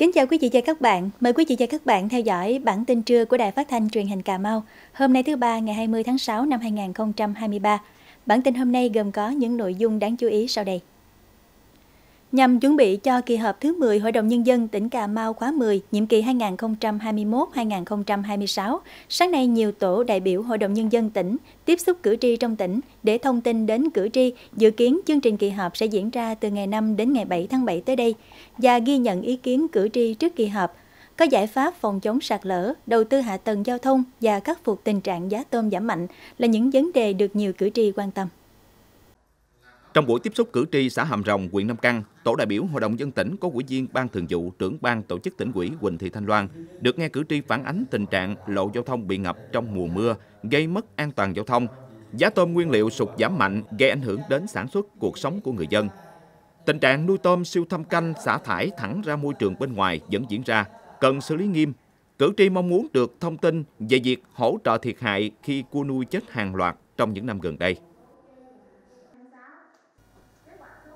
Kính chào quý vị và các bạn. Mời quý vị và các bạn theo dõi bản tin trưa của Đài Phát thanh Truyền hình Cà Mau. Hôm nay thứ ba, ngày 20 tháng 6 năm 2023. Bản tin hôm nay gồm có những nội dung đáng chú ý sau đây. Nhằm chuẩn bị cho kỳ họp thứ 10 Hội đồng Nhân dân tỉnh Cà Mau khóa 10, nhiệm kỳ 2021-2026, sáng nay nhiều tổ đại biểu Hội đồng Nhân dân tỉnh tiếp xúc cử tri trong tỉnh để thông tin đến cử tri dự kiến chương trình kỳ họp sẽ diễn ra từ ngày 5 đến ngày 7 tháng 7 tới đây và ghi nhận ý kiến cử tri trước kỳ họp, có giải pháp phòng chống sạt lở, đầu tư hạ tầng giao thông và khắc phục tình trạng giá tôm giảm mạnh là những vấn đề được nhiều cử tri quan tâm. Trong buổi tiếp xúc cử tri xã Hàm Rồng, huyện Nam Căn, tổ đại biểu Hội đồng dân tỉnh có ủy viên Ban Thường vụ, trưởng ban tổ chức tỉnh ủy Quỳnh Thị Thanh Loan được nghe cử tri phản ánh tình trạng lộ giao thông bị ngập trong mùa mưa, gây mất an toàn giao thông. Giá tôm nguyên liệu sụt giảm mạnh gây ảnh hưởng đến sản xuất cuộc sống của người dân. Tình trạng nuôi tôm siêu thâm canh xả thải thẳng ra môi trường bên ngoài vẫn diễn ra, cần xử lý nghiêm. Cử tri mong muốn được thông tin về việc hỗ trợ thiệt hại khi cua nuôi chết hàng loạt trong những năm gần đây.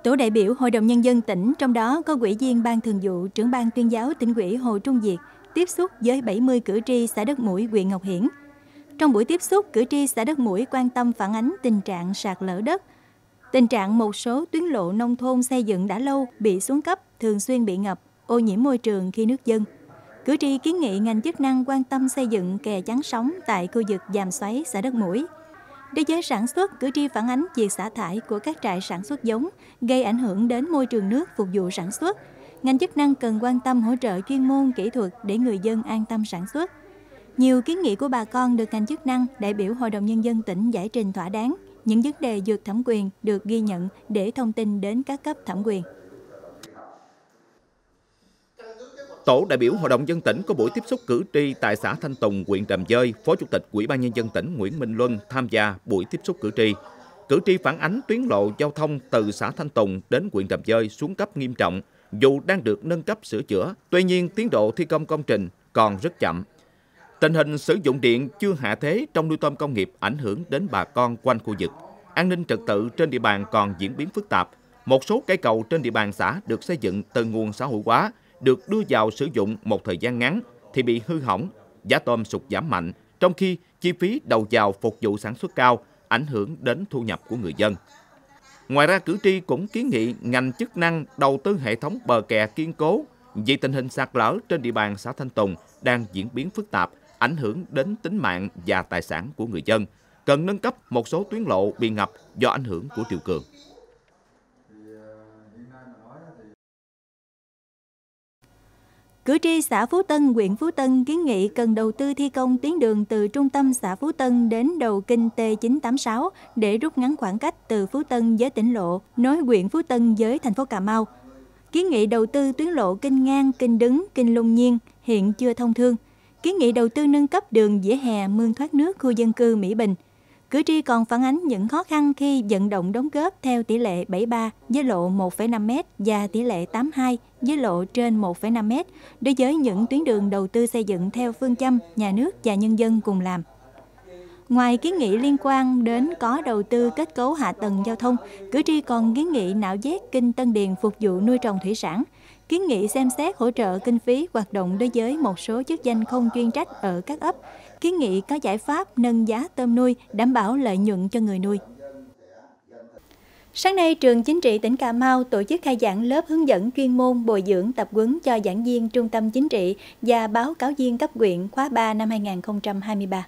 Tổ đại biểu Hội đồng Nhân dân tỉnh, trong đó có ủy viên Ban Thường vụ, trưởng ban tuyên giáo tỉnh ủy Hồ Trung Diệt, tiếp xúc với 70 cử tri xã Đất Mũi, huyện Ngọc Hiển. Trong buổi tiếp xúc, cử tri xã Đất Mũi quan tâm phản ánh tình trạng sạt lở đất, tình trạng một số tuyến lộ nông thôn xây dựng đã lâu bị xuống cấp, thường xuyên bị ngập, ô nhiễm môi trường khi nước dâng. Cử tri kiến nghị ngành chức năng quan tâm xây dựng kè chắn sóng tại khu vực Giàm Xoáy, xã Đất Mũi, Đối với sản xuất, cử tri phản ánh việc xả thải của các trại sản xuất giống gây ảnh hưởng đến môi trường nước phục vụ sản xuất. Ngành chức năng cần quan tâm hỗ trợ chuyên môn kỹ thuật để người dân an tâm sản xuất. Nhiều kiến nghị của bà con được ngành chức năng, đại biểu Hội đồng Nhân dân tỉnh giải trình thỏa đáng. Những vấn đề vượt thẩm quyền được ghi nhận để thông tin đến các cấp thẩm quyền. Tổ đại biểu Hội đồng dân tỉnh có buổi tiếp xúc cử tri tại xã Thanh Tùng, huyện Đầm Dơi, Phó Chủ tịch Ủy ban nhân dân tỉnh Nguyễn Minh Luân tham gia buổi tiếp xúc cử tri. Cử tri phản ánh tuyến lộ giao thông từ xã Thanh Tùng đến huyện Đầm Dơi xuống cấp nghiêm trọng, dù đang được nâng cấp sửa chữa, tuy nhiên tiến độ thi công công trình còn rất chậm. Tình hình sử dụng điện chưa hạ thế trong nuôi tôm công nghiệp ảnh hưởng đến bà con quanh khu vực. An ninh trật tự trên địa bàn còn diễn biến phức tạp. Một số cây cầu trên địa bàn xã được xây dựng từ nguồn xã hội hóa, được đưa vào sử dụng một thời gian ngắn thì bị hư hỏng, giá tôm sụt giảm mạnh, trong khi chi phí đầu vào phục vụ sản xuất cao, ảnh hưởng đến thu nhập của người dân. Ngoài ra, cử tri cũng kiến nghị ngành chức năng đầu tư hệ thống bờ kè kiên cố vì tình hình sạt lở trên địa bàn xã Thanh Tùng đang diễn biến phức tạp, ảnh hưởng đến tính mạng và tài sản của người dân, cần nâng cấp một số tuyến lộ bị ngập do ảnh hưởng của triều cường. Cử tri xã Phú Tân, huyện Phú Tân kiến nghị cần đầu tư thi công tuyến đường từ trung tâm xã Phú Tân đến đầu kinh T986 để rút ngắn khoảng cách từ Phú Tân với tỉnh lộ, nối huyện Phú Tân với thành phố Cà Mau. Kiến nghị đầu tư tuyến lộ kinh ngang, kinh đứng, kinh lung nhiên hiện chưa thông thương. Kiến nghị đầu tư nâng cấp đường dĩa hè, mương thoát nước khu dân cư Mỹ Bình – Cử tri còn phản ánh những khó khăn khi vận động đóng góp theo tỷ lệ 73 với lộ 1,5m và tỷ lệ 82 với lộ trên 1,5m đối với những tuyến đường đầu tư xây dựng theo phương châm nhà nước và nhân dân cùng làm. Ngoài kiến nghị liên quan đến có đầu tư kết cấu hạ tầng giao thông, cử tri còn kiến nghị nạo vét kinh Tân Điền phục vụ nuôi trồng thủy sản, kiến nghị xem xét hỗ trợ kinh phí hoạt động đối với một số chức danh không chuyên trách ở các ấp, kiến nghị có giải pháp nâng giá tôm nuôi đảm bảo lợi nhuận cho người nuôi. Sáng nay, trường chính trị tỉnh Cà Mau tổ chức khai giảng lớp hướng dẫn chuyên môn bồi dưỡng tập huấn cho giảng viên trung tâm chính trị và báo cáo viên cấp quyện khóa 3 năm 2023.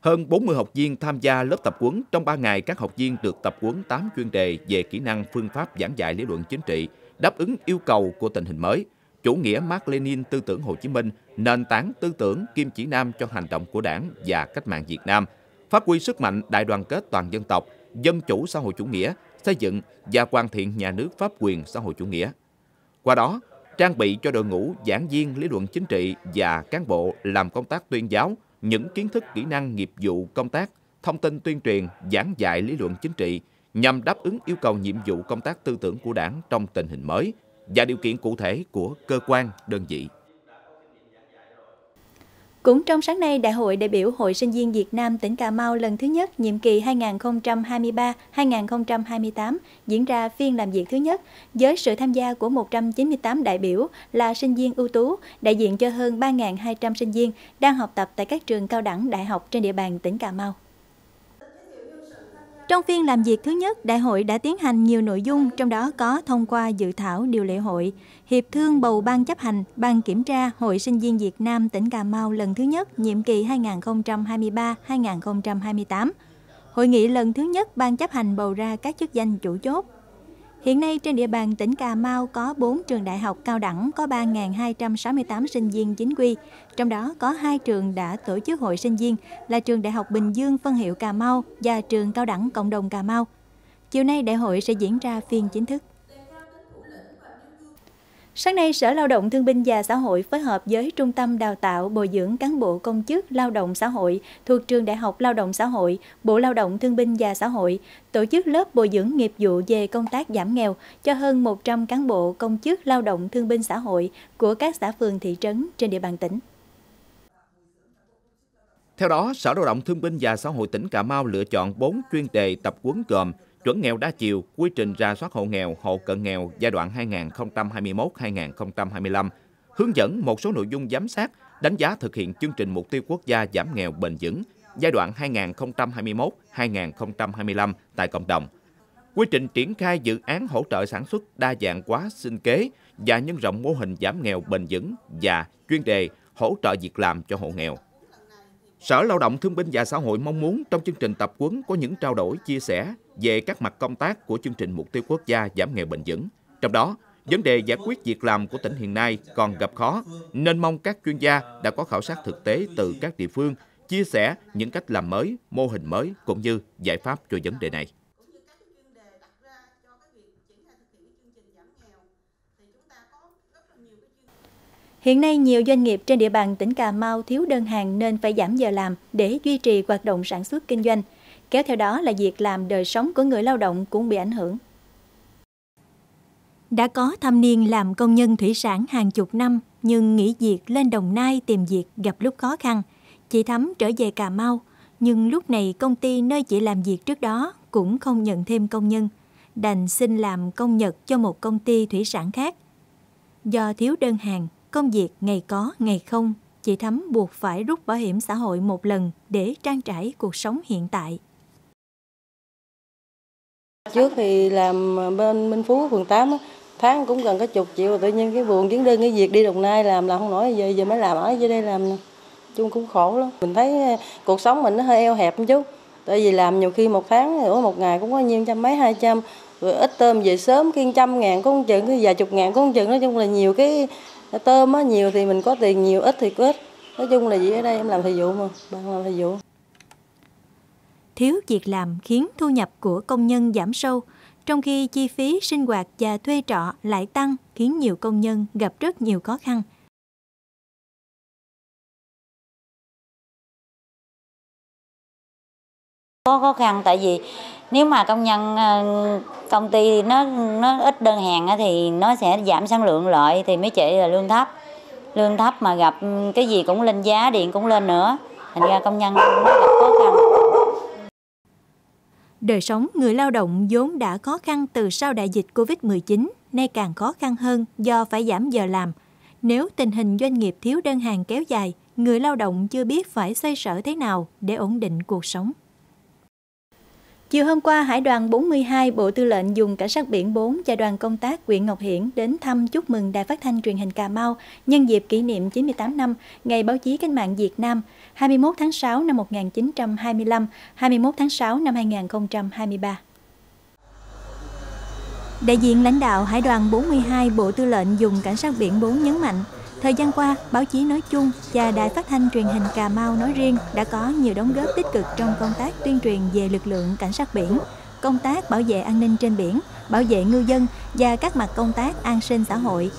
Hơn 40 học viên tham gia lớp tập huấn. Trong 3 ngày, các học viên được tập huấn 8 chuyên đề về kỹ năng phương pháp giảng dạy lý luận chính trị, đáp ứng yêu cầu của tình hình mới, chủ nghĩa Mark Lenin tư tưởng Hồ Chí Minh, nền tảng tư tưởng kim chỉ nam cho hành động của đảng và cách mạng Việt Nam, phát huy sức mạnh đại đoàn kết toàn dân tộc, dân chủ xã hội chủ nghĩa, xây dựng và hoàn thiện nhà nước pháp quyền xã hội chủ nghĩa. Qua đó, trang bị cho đội ngũ giảng viên lý luận chính trị và cán bộ làm công tác tuyên giáo những kiến thức kỹ năng nghiệp vụ công tác, thông tin tuyên truyền, giảng dạy lý luận chính trị nhằm đáp ứng yêu cầu nhiệm vụ công tác tư tưởng của đảng trong tình hình mới và điều kiện cụ thể của cơ quan, đơn vị. Cũng trong sáng nay, Đại hội đại biểu Hội sinh viên Việt Nam tỉnh Cà Mau lần thứ nhất nhiệm kỳ 2023-2028 diễn ra phiên làm việc thứ nhất với sự tham gia của 198 đại biểu là sinh viên ưu tú, đại diện cho hơn 3.200 sinh viên đang học tập tại các trường cao đẳng đại học trên địa bàn tỉnh Cà Mau. Trong phiên làm việc thứ nhất, đại hội đã tiến hành nhiều nội dung, trong đó có thông qua dự thảo điều lệ hội, hiệp thương bầu ban chấp hành, ban kiểm tra Hội sinh viên Việt Nam tỉnh Cà Mau lần thứ nhất, nhiệm kỳ 2023-2028. Hội nghị lần thứ nhất ban chấp hành bầu ra các chức danh chủ chốt, Hiện nay trên địa bàn tỉnh Cà Mau có 4 trường đại học cao đẳng có 3.268 sinh viên chính quy, trong đó có hai trường đã tổ chức hội sinh viên là trường Đại học Bình Dương phân hiệu Cà Mau và trường Cao đẳng Cộng đồng Cà Mau. Chiều nay đại hội sẽ diễn ra phiên chính thức. Sáng nay, Sở Lao động Thương binh và Xã hội phối hợp với Trung tâm Đào tạo Bồi dưỡng cán bộ công chức lao động xã hội thuộc Trường Đại học Lao động xã hội, Bộ Lao động Thương binh và Xã hội tổ chức lớp bồi dưỡng nghiệp vụ về công tác giảm nghèo cho hơn 100 cán bộ công chức lao động thương binh xã hội của các xã phường thị trấn trên địa bàn tỉnh. Theo đó, Sở Lao động Thương binh và Xã hội tỉnh Cà Mau lựa chọn 4 chuyên đề tập huấn gồm chuẩn nghèo đa chiều, quy trình ra soát hộ nghèo, hộ cận nghèo giai đoạn 2021-2025, hướng dẫn một số nội dung giám sát, đánh giá thực hiện chương trình mục tiêu quốc gia giảm nghèo bền vững giai đoạn 2021-2025 tại cộng đồng. Quy trình triển khai dự án hỗ trợ sản xuất đa dạng hóa sinh kế và nhân rộng mô hình giảm nghèo bền vững và chuyên đề hỗ trợ việc làm cho hộ nghèo. Sở Lao động Thương binh và Xã hội mong muốn trong chương trình tập huấn có những trao đổi chia sẻ về các mặt công tác của chương trình mục tiêu quốc gia giảm nghèo bền vững. Trong đó, vấn đề giải quyết việc làm của tỉnh hiện nay còn gặp khó, nên mong các chuyên gia đã có khảo sát thực tế từ các địa phương, chia sẻ những cách làm mới, mô hình mới cũng như giải pháp cho vấn đề này. Hiện nay, nhiều doanh nghiệp trên địa bàn tỉnh Cà Mau thiếu đơn hàng nên phải giảm giờ làm để duy trì hoạt động sản xuất kinh doanh. Kéo theo đó là việc làm đời sống của người lao động cũng bị ảnh hưởng. Đã có thâm niên làm công nhân thủy sản hàng chục năm nhưng nghỉ việc lên Đồng Nai tìm việc gặp lúc khó khăn. Chị Thắm trở về Cà Mau, nhưng lúc này công ty nơi chị làm việc trước đó cũng không nhận thêm công nhân, đành xin làm công nhật cho một công ty thủy sản khác. Do thiếu đơn hàng, công việc ngày có ngày không, chị Thắm buộc phải rút bảo hiểm xã hội một lần để trang trải cuộc sống hiện tại. Trước thì làm bên Minh Phú phường 8 tháng cũng gần có chục triệu tự nhiên cái buồn chuyến đơn cái việc đi Đồng Nai làm làm không nổi giờ giờ mới làm ở dưới đây làm chung cũng khổ lắm mình thấy ờ, cuộc sống mình nó hơi eo hẹp một chút tại vì làm nhiều khi một tháng ở một ngày cũng có nhiêu trăm mấy hai trăm rồi ít tôm về sớm kiên trăm ngàn có chừng cái vài chục ngàn có chừng nói chung là nhiều cái tôm á nhiều thì mình có tiền nhiều ít thì có ít nói chung là gì ở đây em làm thời vụ mà bạn làm thời vụ thiếu việc làm khiến thu nhập của công nhân giảm sâu, trong khi chi phí sinh hoạt và thuê trọ lại tăng khiến nhiều công nhân gặp rất nhiều khó khăn. Có khó khăn tại vì nếu mà công nhân ờ, công ty nó nó ít đơn hàng thì nó sẽ giảm sản lượng lợi thì mấy chị là lương thấp. Lương thấp mà gặp ừ, cái gì cũng lên giá, điện cũng lên nữa. Thành ra công nhân nó gặp khó khăn. Đời sống người lao động vốn đã khó khăn từ sau đại dịch Covid-19, nay càng khó khăn hơn do phải giảm giờ làm. Nếu tình hình doanh nghiệp thiếu đơn hàng kéo dài, người lao động chưa biết phải xoay sở thế nào để ổn định cuộc sống. Chiều hôm qua, Hải đoàn 42 Bộ Tư lệnh dùng Cảnh sát biển 4 và đoàn công tác huyện Ngọc Hiển đến thăm chúc mừng Đài Phát thanh Truyền hình Cà Mau nhân dịp kỷ niệm 98 năm Ngày Báo chí Cách mạng Việt Nam 21 tháng 6 năm 1925, 21 tháng 6 năm 2023. Đại diện lãnh đạo Hải đoàn 42 Bộ Tư lệnh dùng Cảnh sát biển 4 nhấn mạnh, Thời gian qua, báo chí nói chung và đài phát thanh truyền hình Cà Mau nói riêng đã có nhiều đóng góp tích cực trong công tác tuyên truyền về lực lượng cảnh sát biển, công tác bảo vệ an ninh trên biển, bảo vệ ngư dân và các mặt công tác an sinh xã hội.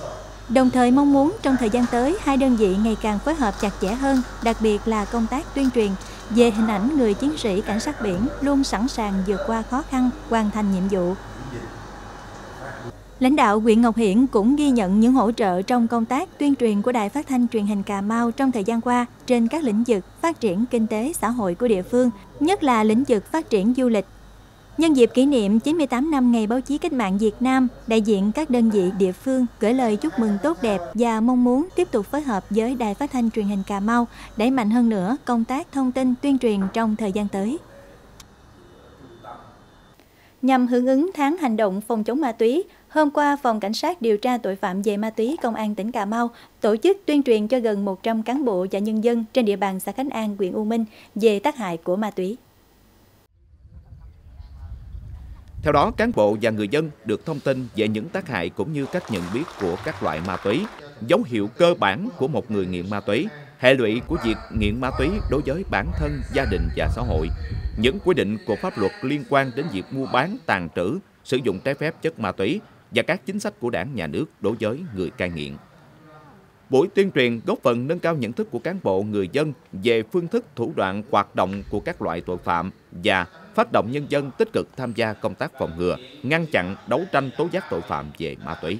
Đồng thời mong muốn trong thời gian tới, hai đơn vị ngày càng phối hợp chặt chẽ hơn, đặc biệt là công tác tuyên truyền về hình ảnh người chiến sĩ cảnh sát biển luôn sẵn sàng vượt qua khó khăn, hoàn thành nhiệm vụ, Lãnh đạo huyện Ngọc Hiển cũng ghi nhận những hỗ trợ trong công tác tuyên truyền của Đài Phát thanh Truyền hình Cà Mau trong thời gian qua trên các lĩnh vực phát triển kinh tế xã hội của địa phương, nhất là lĩnh vực phát triển du lịch. Nhân dịp kỷ niệm 98 năm Ngày báo chí cách mạng Việt Nam, đại diện các đơn vị địa phương gửi lời chúc mừng tốt đẹp và mong muốn tiếp tục phối hợp với Đài Phát thanh Truyền hình Cà Mau đẩy mạnh hơn nữa công tác thông tin tuyên truyền trong thời gian tới nhằm hưởng ứng tháng hành động phòng chống ma túy. Hôm qua, Phòng Cảnh sát điều tra tội phạm về ma túy Công an tỉnh Cà Mau tổ chức tuyên truyền cho gần 100 cán bộ và nhân dân trên địa bàn xã Khánh An, huyện U Minh về tác hại của ma túy. Theo đó, cán bộ và người dân được thông tin về những tác hại cũng như cách nhận biết của các loại ma túy, dấu hiệu cơ bản của một người nghiện ma túy, hệ lụy của việc nghiện ma túy đối với bản thân, gia đình và xã hội, những quy định của pháp luật liên quan đến việc mua bán, tàn trữ, sử dụng trái phép chất ma túy và các chính sách của đảng nhà nước đối với người cai nghiện. Buổi tuyên truyền góp phần nâng cao nhận thức của cán bộ người dân về phương thức thủ đoạn hoạt động của các loại tội phạm và phát động nhân dân tích cực tham gia công tác phòng ngừa, ngăn chặn, đấu tranh tố giác tội phạm về ma túy.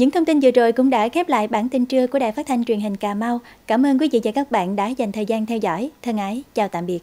Những thông tin vừa rồi cũng đã khép lại bản tin trưa của Đài Phát thanh Truyền hình Cà Mau. Cảm ơn quý vị và các bạn đã dành thời gian theo dõi. Thân ái, chào tạm biệt.